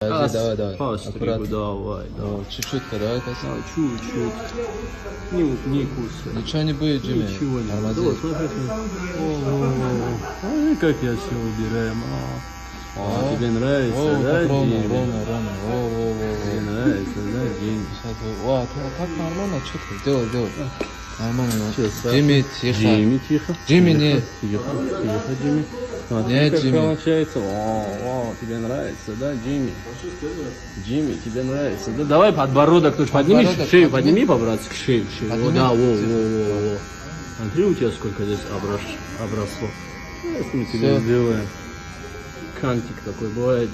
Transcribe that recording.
Подожди, давай, давай. Пастрику, Аккуратно. давай, давай. О, чуть-чуть, давай, Костя. А, чуть-чуть. Не, не кусай. Ничего не будет, Джимми. Ничего не будет. Вот, смотри, Ой, как я все убираем. А, А, тебе нравится, О, да, ровно, ровно, ровно. О, о, о, Тебе нравится, да? Сейчас, о, а, так, нормально, четко. Делай, делай. Нормально. Джимми, тихо. Джимми, тихо. Джимми, нет. Тихо, тихо, Джимми. Смотри, как Джимми. получается. О, о, тебе нравится, да, Джимми? Джимми, тебе нравится, да? Давай подбородок тоже подними, Подбородок шею подними. по-братски, шею, шею. О, да, во, во, во, во. Смотри, у тебя сколько здесь оброс, обросло. Сейчас мы тебе сделаем. Кантик такой бывает.